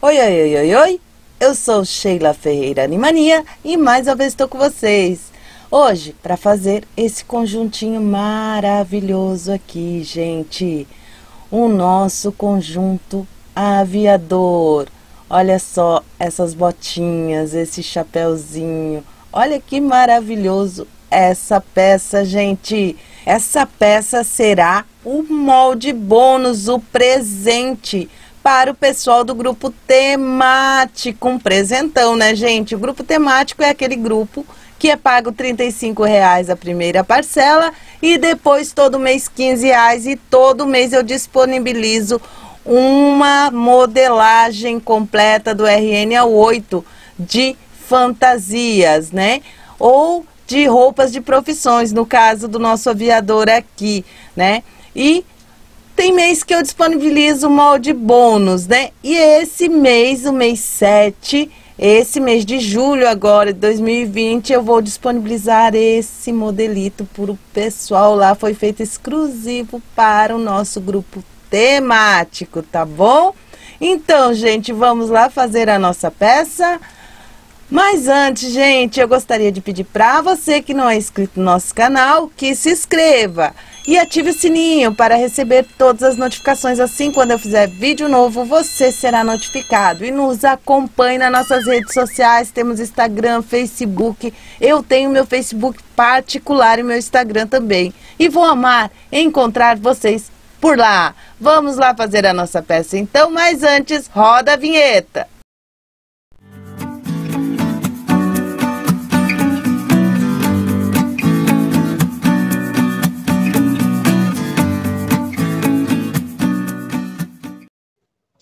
Oi, oi, oi, oi, oi! Eu sou Sheila Ferreira Animania e mais uma vez estou com vocês. Hoje, para fazer esse conjuntinho maravilhoso aqui, gente. O nosso conjunto aviador. Olha só essas botinhas, esse chapéuzinho. Olha que maravilhoso essa peça, gente. Essa peça será o molde bônus, o presente para o pessoal do grupo temático. Um presentão, né, gente? O grupo temático é aquele grupo que é pago R$ reais a primeira parcela e depois todo mês R$ reais e todo mês eu disponibilizo uma modelagem completa do RN ao 8 de fantasias, né? Ou de roupas de profissões, no caso do nosso aviador aqui, né? E tem mês que eu disponibilizo molde bônus, né? E esse mês, o mês 7, esse mês de julho agora, de 2020, eu vou disponibilizar esse modelito para o pessoal lá. Foi feito exclusivo para o nosso grupo temático, tá bom? Então, gente, vamos lá fazer a nossa peça. Mas antes, gente, eu gostaria de pedir para você que não é inscrito no nosso canal, que se inscreva e ative o sininho para receber todas as notificações. Assim, quando eu fizer vídeo novo, você será notificado. E nos acompanhe nas nossas redes sociais, temos Instagram, Facebook. Eu tenho meu Facebook particular e meu Instagram também. E vou amar encontrar vocês por lá. Vamos lá fazer a nossa peça então, mas antes, roda a vinheta.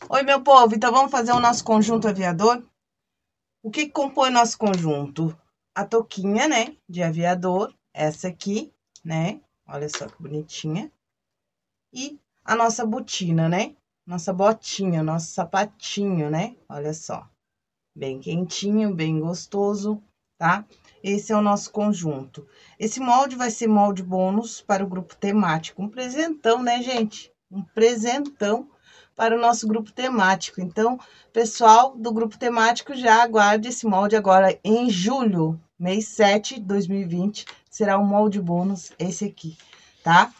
Oi, meu povo, então vamos fazer o nosso conjunto aviador? O que, compõe nosso conjunto? A toquinha, né, de aviador, essa aqui, né, olha só que bonitinha. E a nossa botina, né, nossa botinha, nosso sapatinho, né, olha só. Bem quentinho, bem gostoso, tá? Esse é o nosso conjunto. Esse molde vai ser molde bônus para o grupo temático. Um presentão, né, gente? Um presentão para o nosso grupo temático. Então, pessoal do grupo temático, já aguarde esse molde agora em julho, mês 7 de 2020, será um molde bônus esse aqui, tá?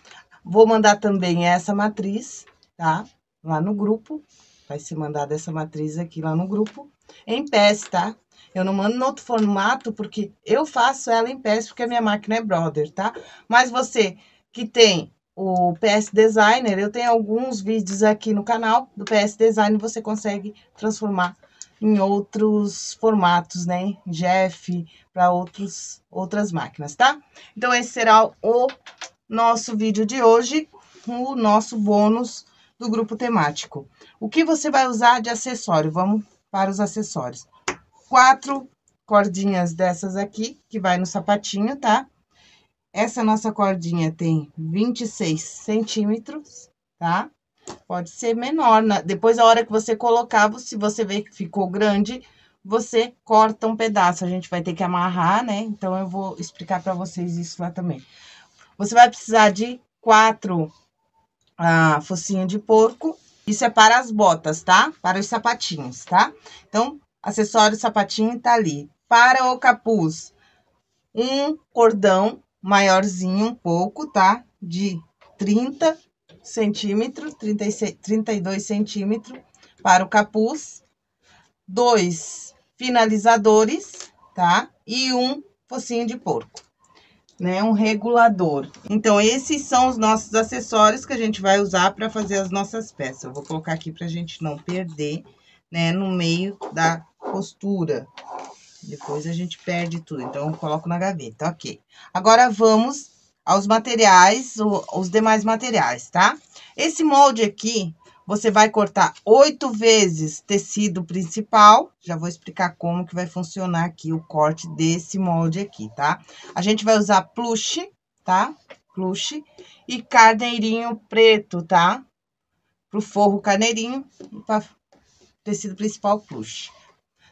Vou mandar também essa matriz, tá? Lá no grupo, vai ser mandada essa matriz aqui lá no grupo, em pés, tá? Eu não mando no outro formato, porque eu faço ela em pés, porque a minha máquina é Brother, tá? Mas você que tem o PS Designer, eu tenho alguns vídeos aqui no canal do PS Designer, você consegue transformar em outros formatos, né? Jeff, para outros outras máquinas, tá? Então, esse será o nosso vídeo de hoje, o nosso bônus do grupo temático. O que você vai usar de acessório? Vamos para os acessórios. Quatro cordinhas dessas aqui, que vai no sapatinho, tá? Essa nossa cordinha tem 26 centímetros, tá? Pode ser menor, né? depois a hora que você colocar, se você ver que ficou grande, você corta um pedaço. A gente vai ter que amarrar, né? Então, eu vou explicar para vocês isso lá também. Você vai precisar de quatro ah, focinhos de porco. Isso é para as botas, tá? Para os sapatinhos, tá? Então, acessório sapatinho tá ali. Para o capuz, um cordão maiorzinho um pouco, tá? De 30 centímetros, 32 centímetros para o capuz. Dois finalizadores, tá? E um focinho de porco, né? Um regulador. Então, esses são os nossos acessórios que a gente vai usar para fazer as nossas peças. Eu vou colocar aqui pra gente não perder, né? No meio da costura, depois a gente perde tudo, então eu coloco na gaveta, ok. Agora, vamos aos materiais, os demais materiais, tá? Esse molde aqui, você vai cortar oito vezes tecido principal. Já vou explicar como que vai funcionar aqui o corte desse molde aqui, tá? A gente vai usar plush, tá? Plush e carneirinho preto, tá? Pro forro carneirinho e para tecido principal plush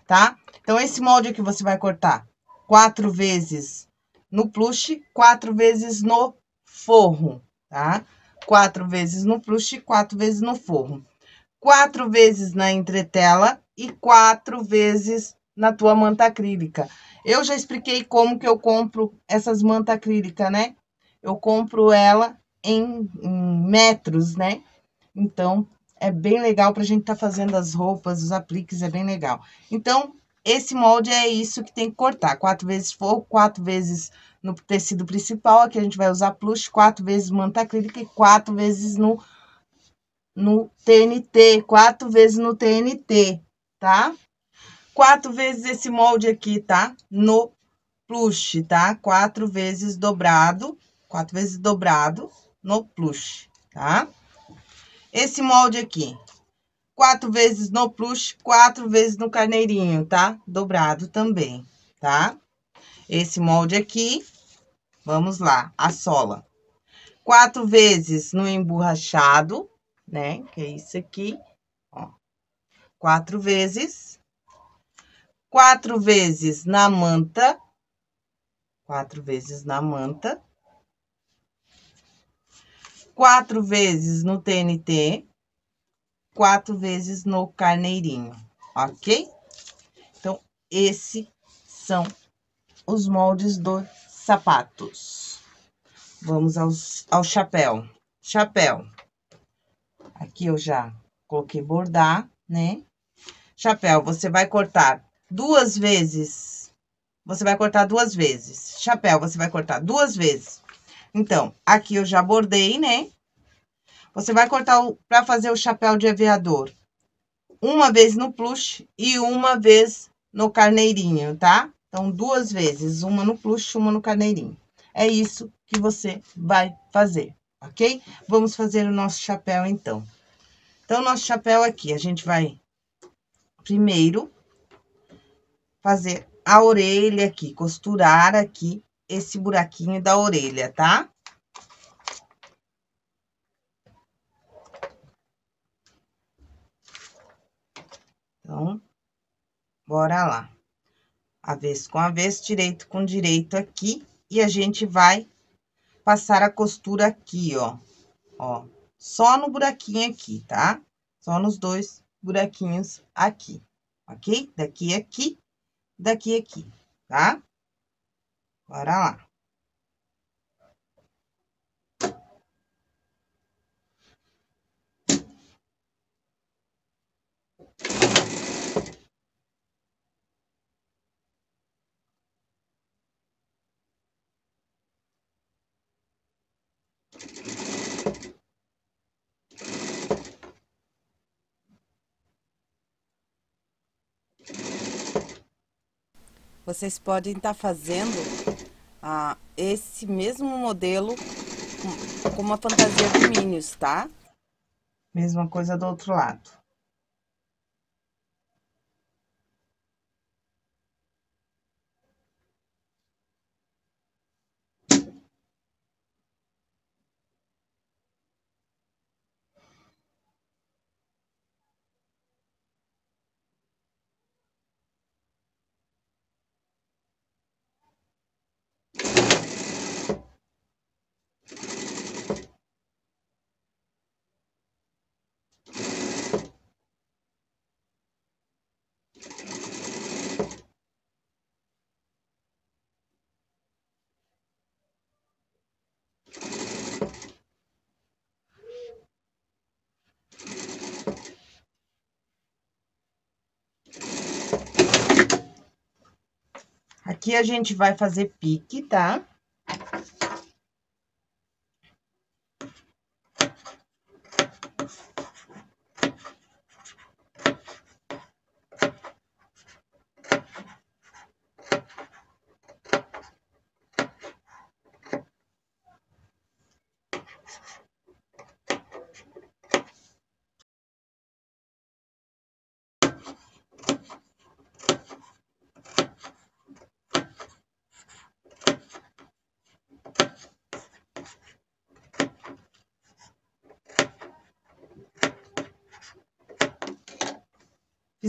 tá? Então, esse molde aqui você vai cortar quatro vezes no plush, quatro vezes no forro, tá? Quatro vezes no plush, quatro vezes no forro. Quatro vezes na entretela e quatro vezes na tua manta acrílica. Eu já expliquei como que eu compro essas manta acrílica, né? Eu compro ela em, em metros, né? Então, é bem legal pra gente tá fazendo as roupas, os apliques, é bem legal. Então, esse molde é isso que tem que cortar. Quatro vezes forro, quatro vezes no tecido principal. Aqui a gente vai usar plush, quatro vezes manta acrílica e quatro vezes no, no TNT. Quatro vezes no TNT, tá? Quatro vezes esse molde aqui, tá? No plush, tá? Quatro vezes dobrado, quatro vezes dobrado no plush, tá? Esse molde aqui, quatro vezes no plush, quatro vezes no carneirinho, tá? Dobrado também, tá? Esse molde aqui, vamos lá, a sola. Quatro vezes no emborrachado, né? Que é isso aqui, ó. Quatro vezes. Quatro vezes na manta. Quatro vezes na manta. Quatro vezes no TNT quatro vezes no carneirinho, ok? Então, esses são os moldes dos sapatos. Vamos aos, ao chapéu. Chapéu. Aqui eu já coloquei bordar, né? Chapéu, você vai cortar duas vezes. Você vai cortar duas vezes. Chapéu, você vai cortar duas vezes. Então, aqui eu já bordei, né? Você vai cortar para fazer o chapéu de aviador. Uma vez no plush e uma vez no carneirinho, tá? Então, duas vezes, uma no plush, uma no carneirinho. É isso que você vai fazer, ok? Vamos fazer o nosso chapéu, então. Então, nosso chapéu aqui, a gente vai primeiro fazer a orelha aqui, costurar aqui esse buraquinho da orelha, tá? Então, bora lá. Avesso com avesso, direito com direito aqui. E a gente vai passar a costura aqui, ó. Ó, só no buraquinho aqui, tá? Só nos dois buraquinhos aqui, ok? Daqui aqui, daqui aqui, tá? Bora lá. Vocês podem estar tá fazendo ah, esse mesmo modelo com, uma fantasia de Minions, tá? Mesma coisa do outro lado. Aqui a gente vai fazer pique, tá?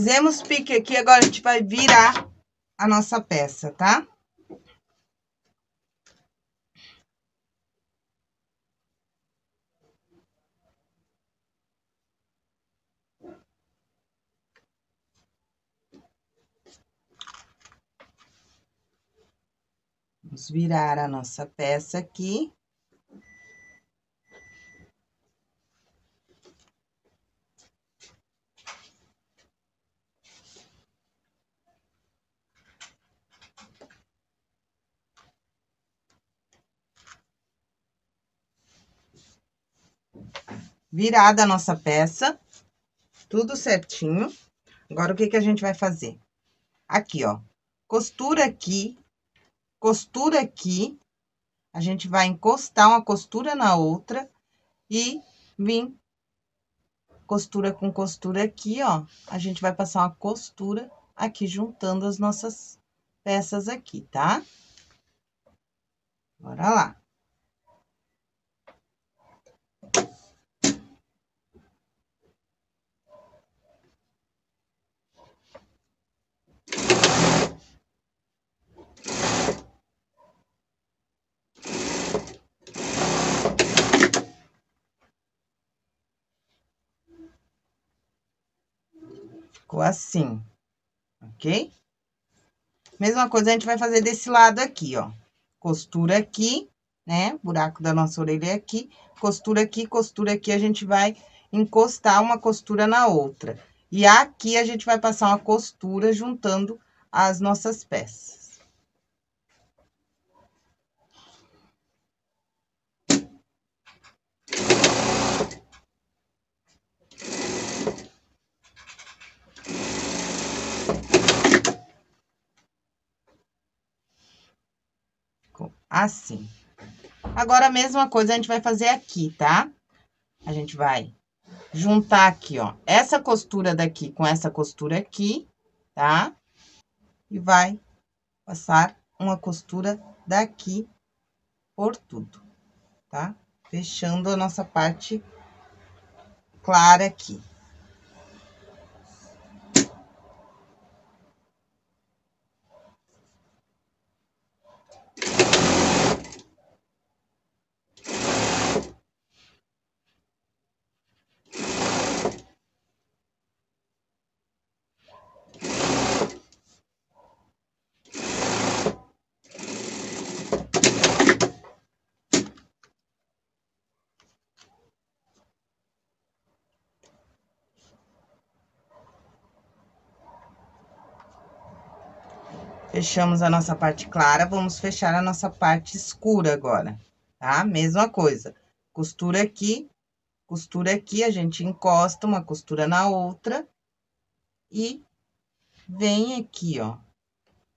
Fizemos pique aqui, agora a gente vai virar a nossa peça, tá? Vamos virar a nossa peça aqui. Virada a nossa peça, tudo certinho. Agora, o que que a gente vai fazer? Aqui, ó, costura aqui, costura aqui, a gente vai encostar uma costura na outra e vir costura com costura aqui, ó. A gente vai passar uma costura aqui, juntando as nossas peças aqui, tá? Bora lá. Ficou assim, ok? Mesma coisa a gente vai fazer desse lado aqui, ó. Costura aqui, né? Buraco da nossa orelha aqui. Costura aqui, costura aqui, a gente vai encostar uma costura na outra. E aqui a gente vai passar uma costura juntando as nossas peças. Assim. Agora, a mesma coisa a gente vai fazer aqui, tá? A gente vai juntar aqui, ó, essa costura daqui com essa costura aqui, tá? E vai passar uma costura daqui por tudo, tá? Fechando a nossa parte clara aqui. Fechamos a nossa parte clara, vamos fechar a nossa parte escura agora, tá? Mesma coisa. Costura aqui, costura aqui, a gente encosta uma costura na outra e vem aqui, ó.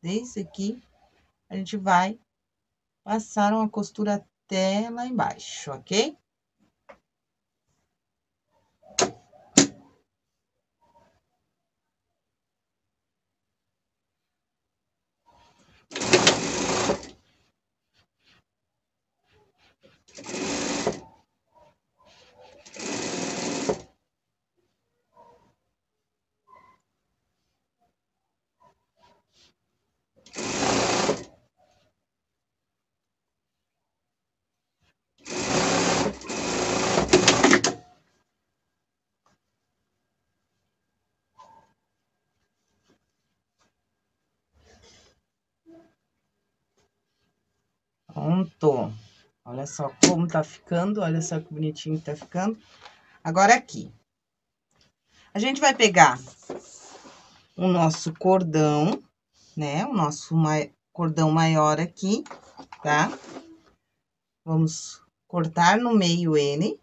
Desde aqui, a gente vai passar uma costura até lá embaixo, ok? Pronto. Olha só como tá ficando, olha só que bonitinho que tá ficando. Agora, aqui. A gente vai pegar o nosso cordão, né? O nosso mai... cordão maior aqui, tá? Vamos cortar no meio ele.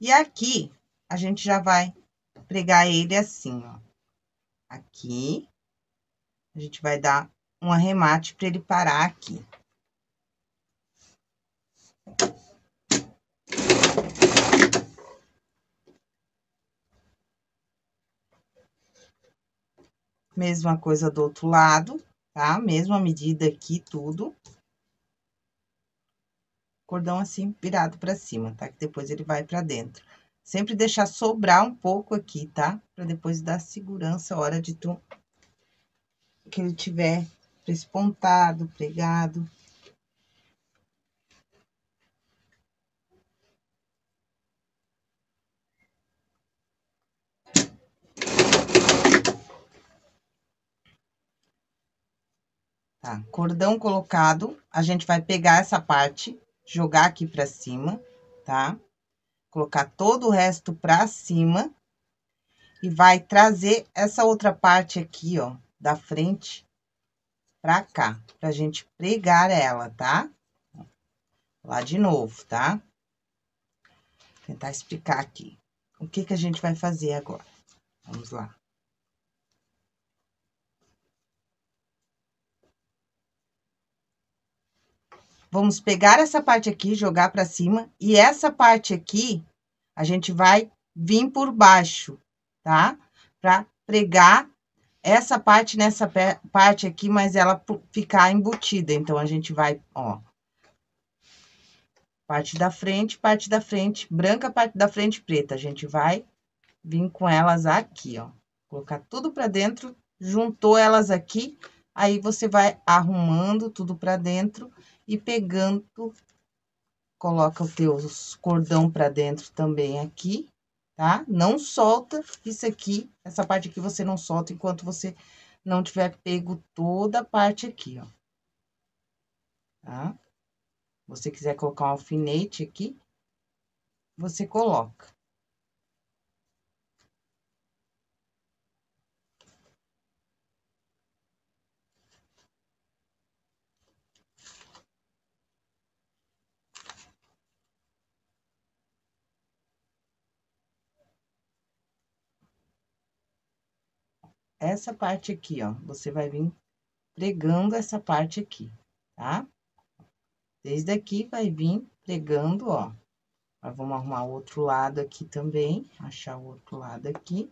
E aqui, a gente já vai pregar ele assim, ó. Aqui. A gente vai dar um arremate para ele parar aqui. Mesma coisa do outro lado, tá? Mesma medida aqui, tudo. Cordão assim, virado pra cima, tá? Que depois ele vai pra dentro. Sempre deixar sobrar um pouco aqui, tá? Pra depois dar segurança a hora de tu que ele tiver despontado, pregado. Tá, cordão colocado, a gente vai pegar essa parte, jogar aqui pra cima, tá? Colocar todo o resto pra cima e vai trazer essa outra parte aqui, ó, da frente pra cá, pra gente pregar ela, tá? Lá de novo, tá? Vou tentar explicar aqui. O que que a gente vai fazer agora? Vamos lá. Vamos pegar essa parte aqui, jogar pra cima, e essa parte aqui, a gente vai vir por baixo, tá? Pra pregar essa parte nessa parte aqui, mas ela ficar embutida. Então, a gente vai, ó. Parte da frente, parte da frente, branca, parte da frente preta. A gente vai vir com elas aqui, ó. Colocar tudo pra dentro, juntou elas aqui, aí você vai arrumando tudo pra dentro e pegando, coloca o teu cordão pra dentro também aqui, tá? Não solta isso aqui, essa parte aqui você não solta enquanto você não tiver pego toda a parte aqui, ó. Tá? Você quiser colocar um alfinete aqui, você coloca. Essa parte aqui, ó. Você vai vir pregando essa parte aqui, tá? Desde aqui vai vir pregando, ó. Nós vamos arrumar outro lado aqui também, achar o outro lado aqui.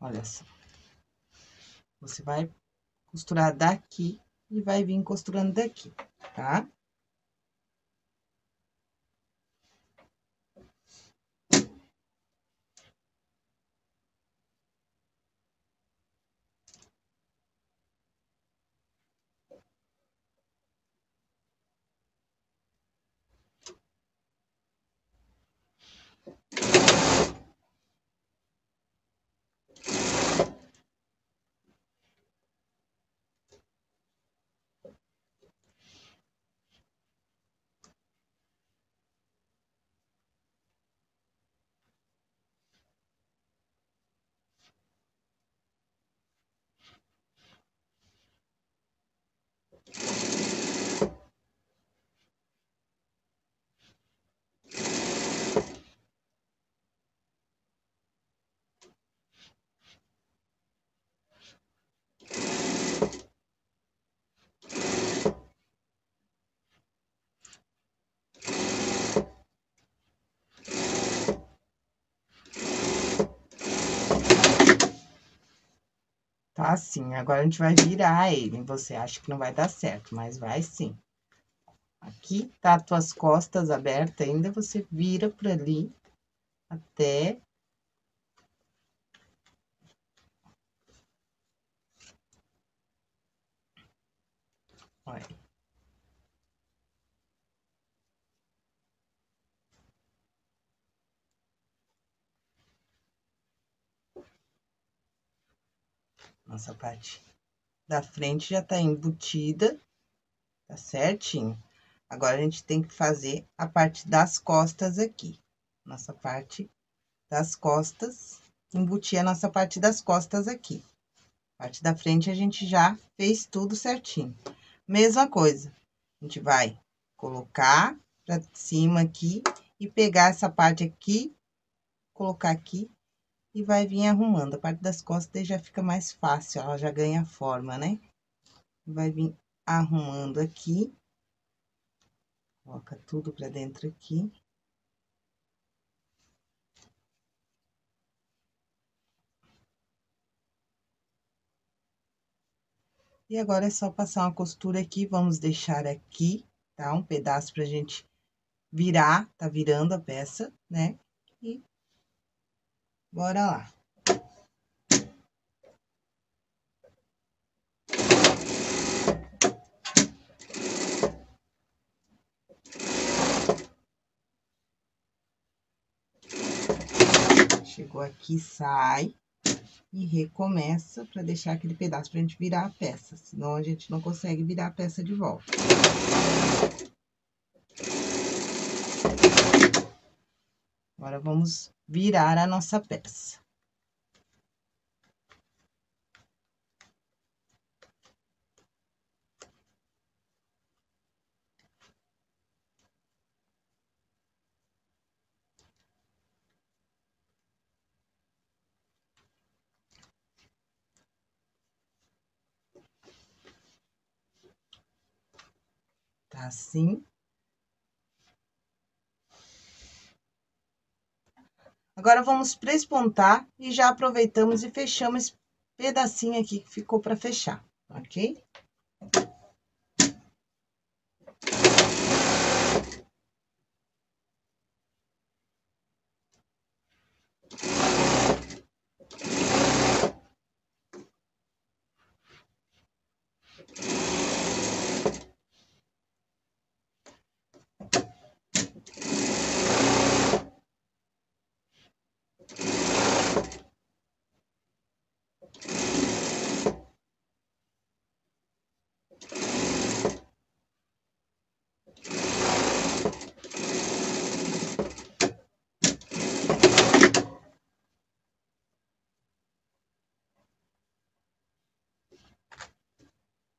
Olha só. Você vai costurar daqui e vai vir costurando daqui, tá? Tá assim, agora a gente vai virar ele. Você acha que não vai dar certo, mas vai sim. Aqui tá as tuas costas abertas ainda, você vira por ali até Olha. Nossa parte da frente já tá embutida, tá certinho. Agora, a gente tem que fazer a parte das costas aqui. Nossa parte das costas, embutir a nossa parte das costas aqui. Parte da frente, a gente já fez tudo certinho. Mesma coisa, a gente vai colocar pra cima aqui e pegar essa parte aqui, colocar aqui e vai vir arrumando. A parte das costas já fica mais fácil, ela já ganha forma, né? Vai vir arrumando aqui. Coloca tudo pra dentro aqui. E agora é só passar uma costura aqui, vamos deixar aqui, tá? Um pedaço pra gente virar, tá virando a peça, né? E Bora lá. Chegou aqui, sai e recomeça para deixar aquele pedaço pra gente virar a peça, senão a gente não consegue virar a peça de volta. Agora, vamos virar a nossa peça. Tá assim. Agora, vamos prespontar e já aproveitamos e fechamos esse pedacinho aqui que ficou para fechar, ok?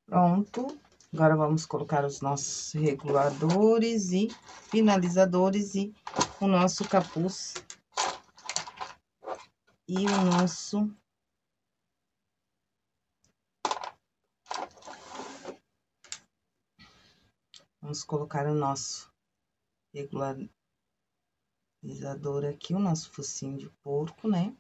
Pronto. Agora, vamos colocar os nossos reguladores e finalizadores e o nosso capuz. E o nosso... Vamos colocar o nosso regularizador aqui, o nosso focinho de porco, né?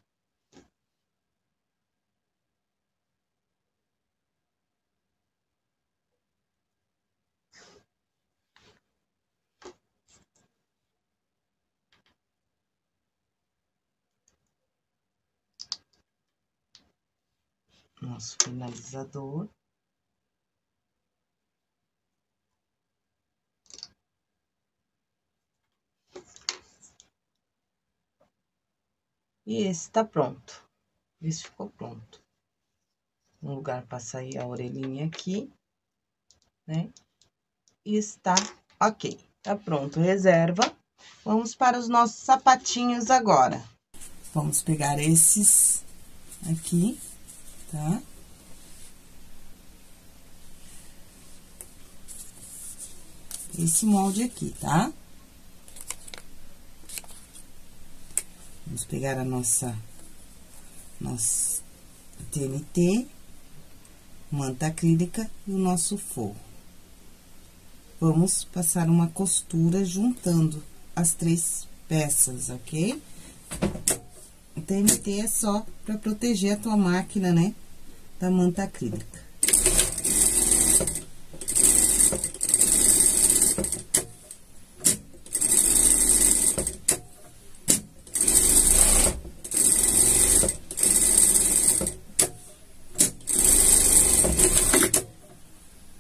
Nosso finalizador. E esse tá pronto. Esse ficou pronto. Um lugar para sair a orelhinha aqui, né? E está ok. Tá pronto, reserva. Vamos para os nossos sapatinhos agora. Vamos pegar esses aqui tá? Esse molde aqui, tá? Vamos pegar a nossa, nossa TNT, manta acrílica e o nosso forro. Vamos passar uma costura juntando as três peças, ok? TNT é só para proteger a tua máquina, né? Da manta acrílica.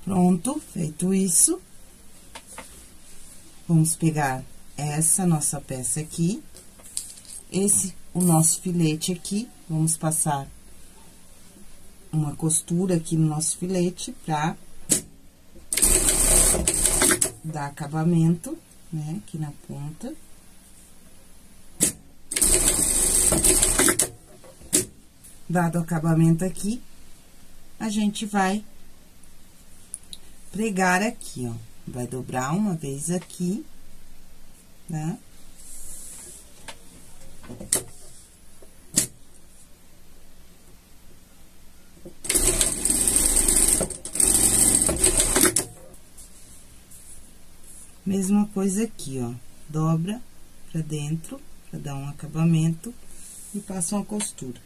Pronto, feito isso, vamos pegar essa nossa peça aqui, esse o nosso filete aqui, vamos passar uma costura aqui no nosso filete pra dar acabamento, né, aqui na ponta. Dado o acabamento aqui, a gente vai pregar aqui, ó. Vai dobrar uma vez aqui, né? Mesma coisa aqui, ó. Dobra pra dentro, pra dar um acabamento, e passa uma costura.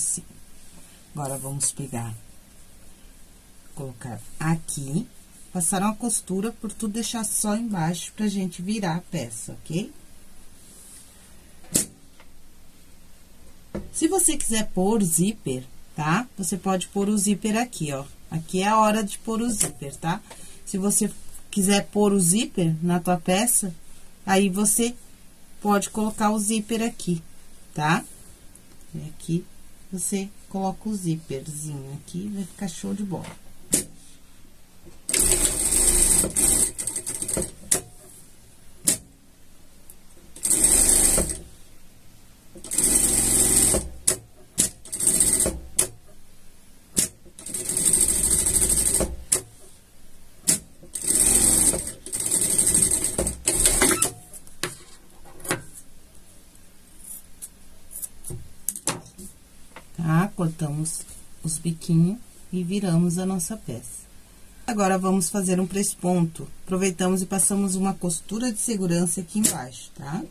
Assim. Agora, vamos pegar, colocar aqui, passar uma costura por tudo, deixar só embaixo pra gente virar a peça, ok? Se você quiser pôr zíper, tá? Você pode pôr o zíper aqui, ó. Aqui é a hora de pôr o zíper, tá? Se você quiser pôr o zíper na tua peça, aí você pode colocar o zíper aqui, tá? E aqui você coloca o zíperzinho aqui, vai ficar show de bola. Cortamos os biquinhos e viramos a nossa peça. Agora, vamos fazer um presponto. Aproveitamos e passamos uma costura de segurança aqui embaixo, tá?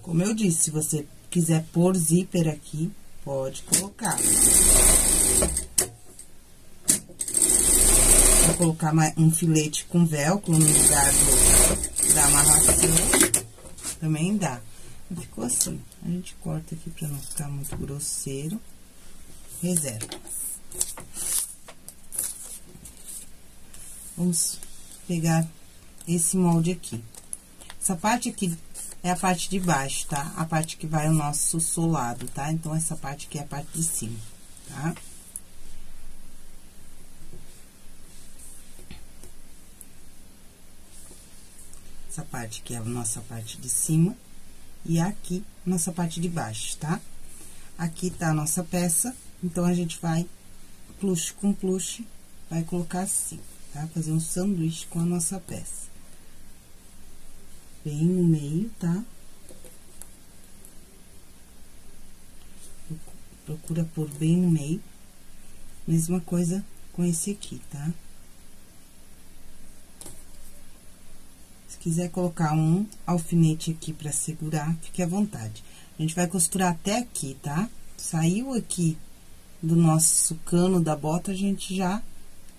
Como eu disse, se você quiser pôr zíper aqui, pode colocar. Colocar um filete com velcro no lugar do, da amarração, também dá. Ficou assim. A gente corta aqui pra não ficar muito grosseiro. Reserva. Vamos pegar esse molde aqui. Essa parte aqui é a parte de baixo, tá? A parte que vai o nosso solado, tá? Então, essa parte aqui é a parte de cima, tá? Essa parte que é a nossa parte de cima, e aqui, nossa parte de baixo, tá? Aqui tá a nossa peça, então, a gente vai, plush com plush, vai colocar assim, tá? Fazer um sanduíche com a nossa peça. Bem no meio, tá? Procura pôr bem no meio. Mesma coisa com esse aqui, tá? Tá? Quiser colocar um alfinete aqui pra segurar, fique à vontade. A gente vai costurar até aqui, tá? Saiu aqui do nosso cano da bota, a gente já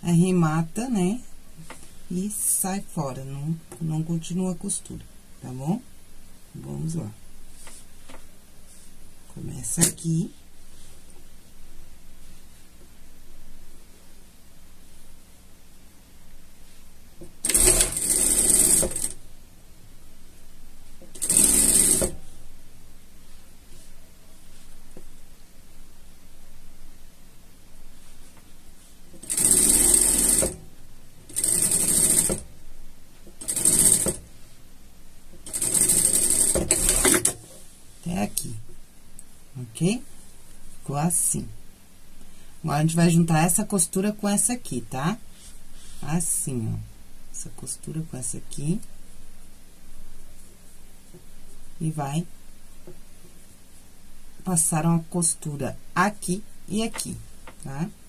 arremata, né? E sai fora, não, não continua a costura, tá bom? Vamos lá. Começa aqui. Ficou assim. Agora, a gente vai juntar essa costura com essa aqui, tá? Assim, ó. Essa costura com essa aqui. E vai passar uma costura aqui e aqui, tá? Tá?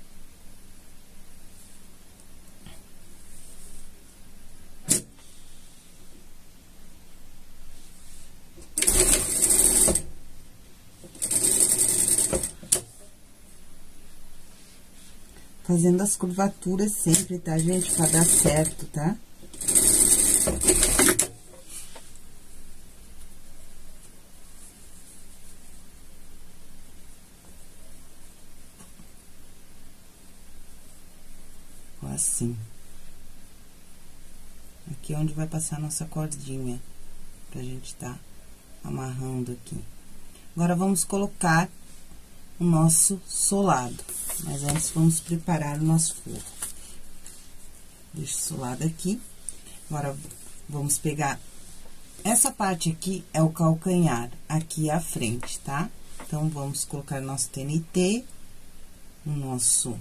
Fazendo as curvaturas sempre, tá, gente? Pra dar certo, tá? Assim. Aqui é onde vai passar a nossa cordinha, pra gente tá amarrando aqui. Agora, vamos colocar o nosso solado. Mas antes, vamos preparar o nosso forro. Deixa o solado aqui. Agora, vamos pegar... Essa parte aqui é o calcanhar, aqui à frente, tá? Então, vamos colocar nosso TNT, o nosso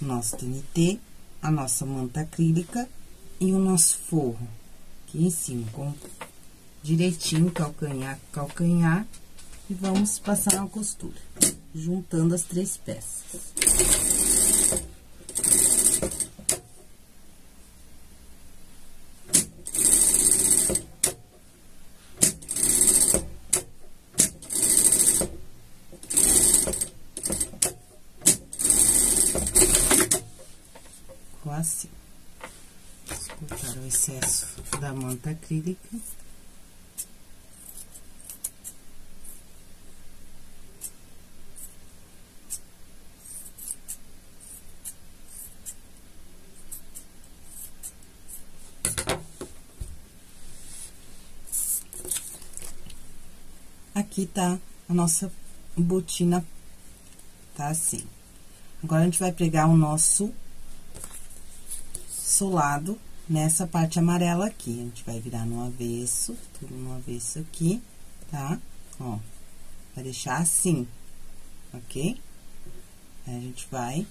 nosso TNT, a nossa manta acrílica e o nosso forro, Aqui em cima, com direitinho, calcanhar, calcanhar. E vamos passar uma costura, juntando as três peças. assim. Vamos cortar o excesso da manta acrílica. Aqui tá a nossa botina, tá assim. Agora, a gente vai pregar o nosso solado nessa parte amarela aqui. A gente vai virar no avesso, tudo no avesso aqui, tá? Ó, vai deixar assim, ok? Aí, a gente vai...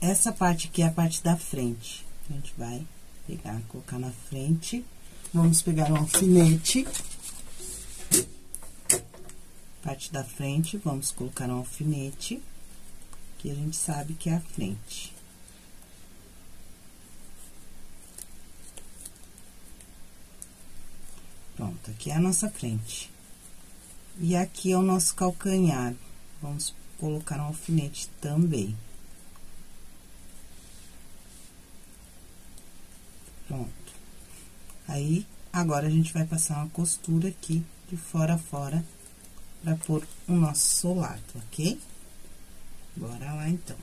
Essa parte aqui é a parte da frente. A gente vai pegar, colocar na frente. Vamos pegar um alfinete. Parte da frente, vamos colocar um alfinete, que a gente sabe que é a frente. Pronto, aqui é a nossa frente. E aqui é o nosso calcanhar. Vamos colocar um alfinete também. Pronto. Aí, agora, a gente vai passar uma costura aqui, de fora a fora, pra pôr o nosso solado, ok? Bora lá, então.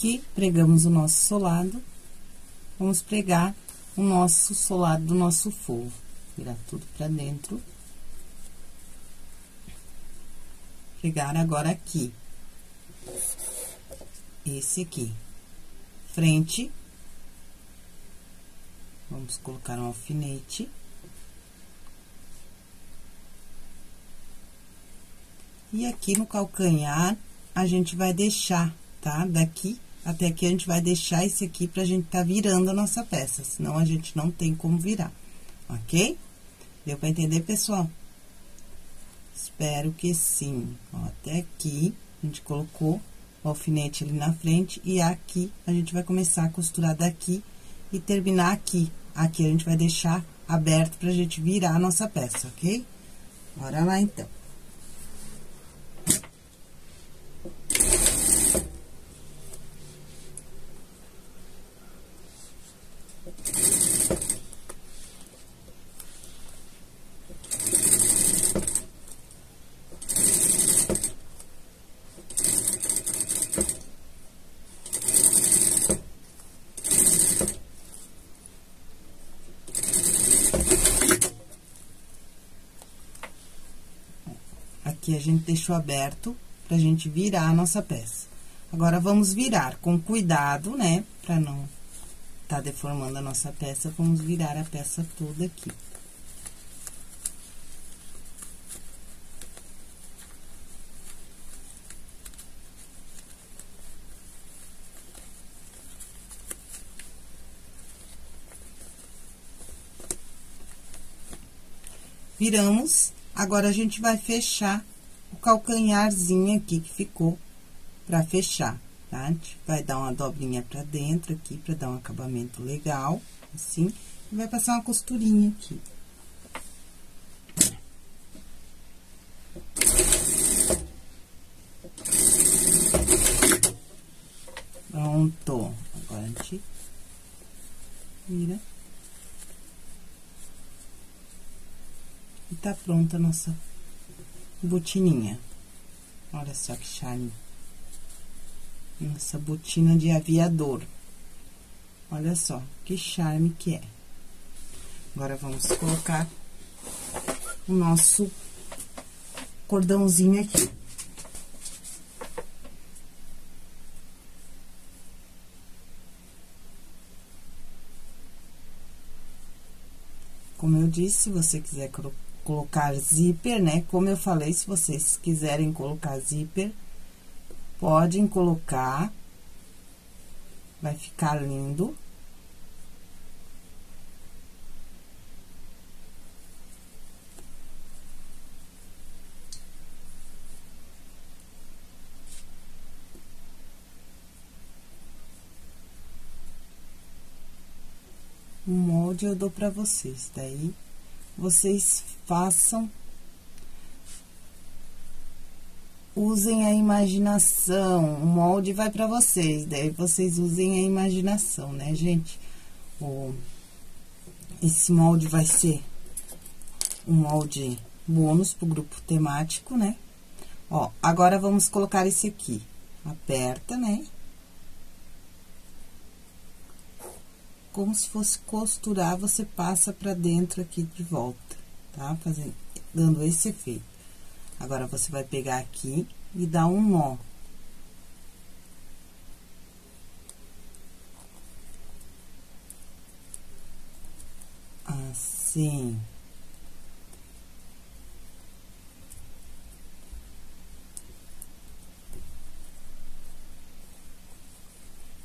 Aqui, pregamos o nosso solado. Vamos pregar o nosso solado do nosso forro. Virar tudo pra dentro. Pregar agora aqui. Esse aqui. Frente. Vamos colocar um alfinete. E aqui no calcanhar, a gente vai deixar, tá? Daqui até aqui, a gente vai deixar esse aqui pra gente tá virando a nossa peça, senão a gente não tem como virar, ok? Deu pra entender, pessoal? Espero que sim. Ó, até aqui, a gente colocou o alfinete ali na frente e aqui a gente vai começar a costurar daqui e terminar aqui. Aqui a gente vai deixar aberto pra gente virar a nossa peça, ok? Bora lá, então. aqui a gente deixou aberto pra gente virar a nossa peça. Agora, vamos virar com cuidado, né? Pra não tá deformando a nossa peça, vamos virar a peça toda aqui. Viramos, agora a gente vai fechar calcanharzinho aqui que ficou pra fechar, tá? A gente vai dar uma dobrinha pra dentro aqui, pra dar um acabamento legal, assim. E vai passar uma costurinha aqui. Pronto. Agora, a gente vira. E tá pronta a nossa botininha. Olha só que charme. Nossa botina de aviador. Olha só, que charme que é. Agora, vamos colocar o nosso cordãozinho aqui. Como eu disse, se você quiser colocar zíper, né? Como eu falei, se vocês quiserem colocar zíper, podem colocar. Vai ficar lindo. O molde eu dou pra vocês, daí vocês façam. Usem a imaginação, o molde vai para vocês, daí vocês usem a imaginação, né, gente? O, esse molde vai ser um molde bônus pro grupo temático, né? Ó, agora vamos colocar esse aqui. Aperta, né? Como se fosse costurar, você passa pra dentro aqui de volta, tá? Fazendo, dando esse efeito. Agora, você vai pegar aqui e dar um nó. Assim.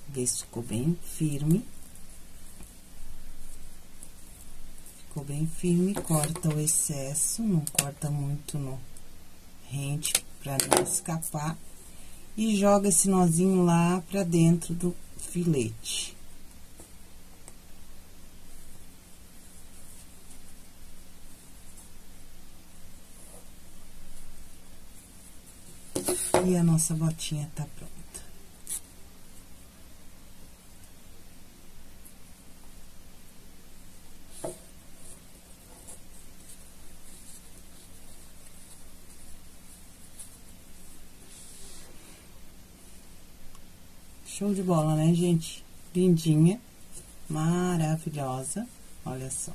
Vê se ficou bem firme. Ficou bem firme, corta o excesso, não corta muito no rente pra não escapar. E joga esse nozinho lá pra dentro do filete. E a nossa botinha tá pronta. Show de bola, né, gente? Lindinha, maravilhosa, olha só.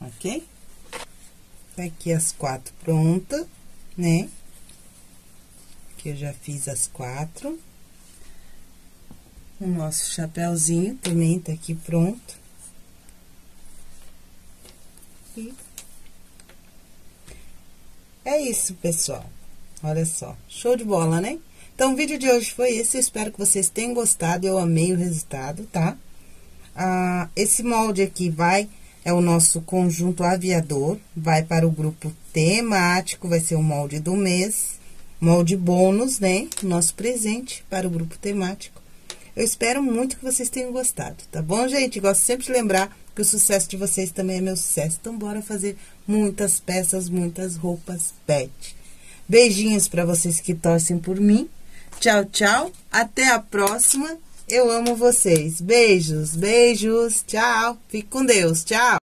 Ok? Tá aqui as quatro prontas, né? Que eu já fiz as quatro. O nosso chapéuzinho também tá aqui pronto. E é isso, pessoal. Olha só, show de bola, né? Então, o vídeo de hoje foi esse. Eu espero que vocês tenham gostado. Eu amei o resultado, tá? Ah, esse molde aqui vai... É o nosso conjunto aviador. Vai para o grupo temático. Vai ser o molde do mês. Molde bônus, né? Nosso presente para o grupo temático. Eu espero muito que vocês tenham gostado, tá bom, gente? Gosto sempre de lembrar que o sucesso de vocês também é meu sucesso. Então, bora fazer muitas peças, muitas roupas pet. Beijinhos para vocês que torcem por mim. Tchau, tchau. Até a próxima. Eu amo vocês. Beijos, beijos. Tchau. Fique com Deus. Tchau.